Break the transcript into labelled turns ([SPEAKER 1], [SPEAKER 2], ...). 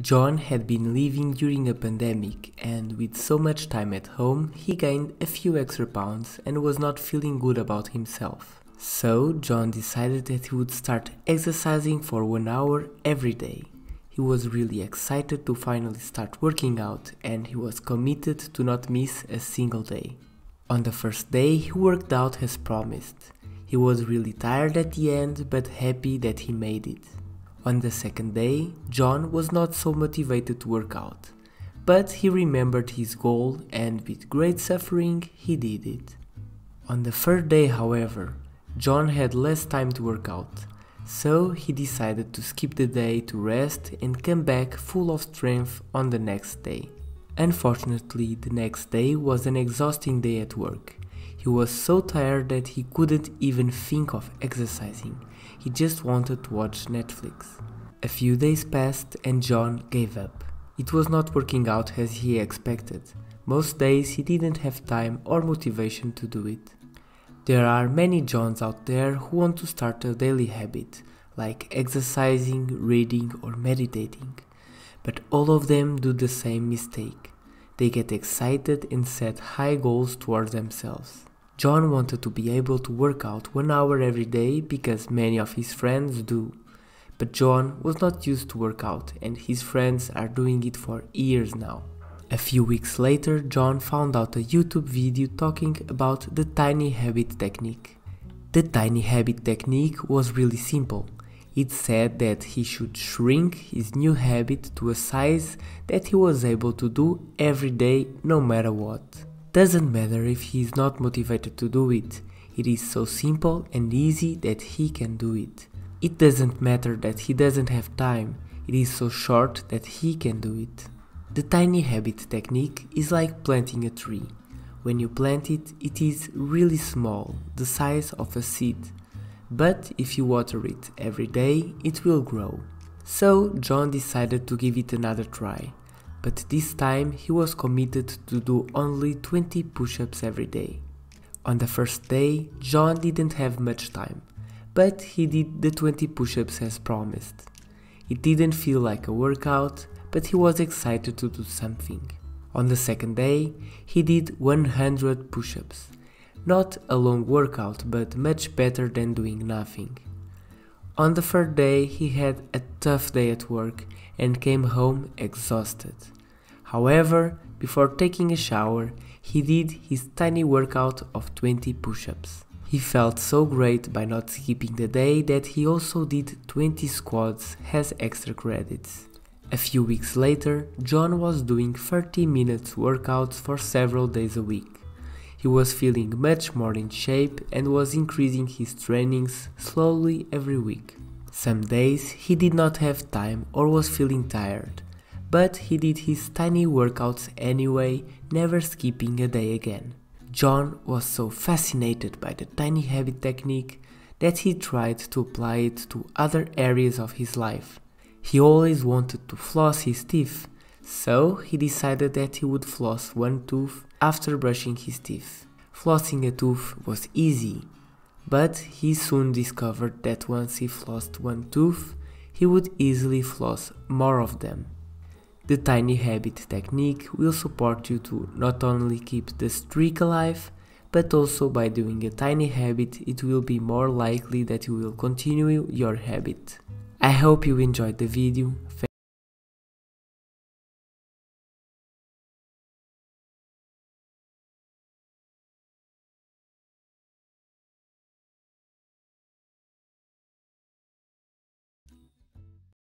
[SPEAKER 1] John had been living during a pandemic and with so much time at home, he gained a few extra pounds and was not feeling good about himself. So, John decided that he would start exercising for one hour every day. He was really excited to finally start working out and he was committed to not miss a single day. On the first day, he worked out as promised. He was really tired at the end but happy that he made it. On the second day, John was not so motivated to work out, but he remembered his goal and with great suffering he did it. On the third day, however, John had less time to work out, so he decided to skip the day to rest and come back full of strength on the next day. Unfortunately, the next day was an exhausting day at work. He was so tired that he couldn't even think of exercising. He just wanted to watch Netflix. A few days passed and John gave up. It was not working out as he expected. Most days he didn't have time or motivation to do it. There are many Johns out there who want to start a daily habit, like exercising, reading, or meditating. But all of them do the same mistake. They get excited and set high goals towards themselves. John wanted to be able to work out one hour every day because many of his friends do. But John was not used to work out and his friends are doing it for years now. A few weeks later, John found out a YouTube video talking about the tiny habit technique. The tiny habit technique was really simple. It said that he should shrink his new habit to a size that he was able to do every day no matter what. Doesn't matter if he is not motivated to do it, it is so simple and easy that he can do it. It doesn't matter that he doesn't have time, it is so short that he can do it. The tiny habit technique is like planting a tree. When you plant it, it is really small, the size of a seed. But if you water it every day, it will grow. So John decided to give it another try but this time he was committed to do only 20 push-ups every day. On the first day, John didn't have much time, but he did the 20 push-ups as promised. It didn't feel like a workout, but he was excited to do something. On the second day, he did 100 push-ups. Not a long workout, but much better than doing nothing. On the third day, he had a tough day at work and came home exhausted. However, before taking a shower, he did his tiny workout of 20 push-ups. He felt so great by not skipping the day that he also did 20 squats as extra credits. A few weeks later, John was doing 30 minutes workouts for several days a week. He was feeling much more in shape and was increasing his trainings slowly every week. Some days he did not have time or was feeling tired, but he did his tiny workouts anyway, never skipping a day again. John was so fascinated by the tiny habit technique that he tried to apply it to other areas of his life. He always wanted to floss his teeth, so he decided that he would floss one tooth after brushing his teeth. Flossing a tooth was easy, but he soon discovered that once he flossed one tooth, he would easily floss more of them. The tiny habit technique will support you to not only keep the streak alive, but also by doing a tiny habit it will be more likely that you will continue your habit. I hope you enjoyed the video.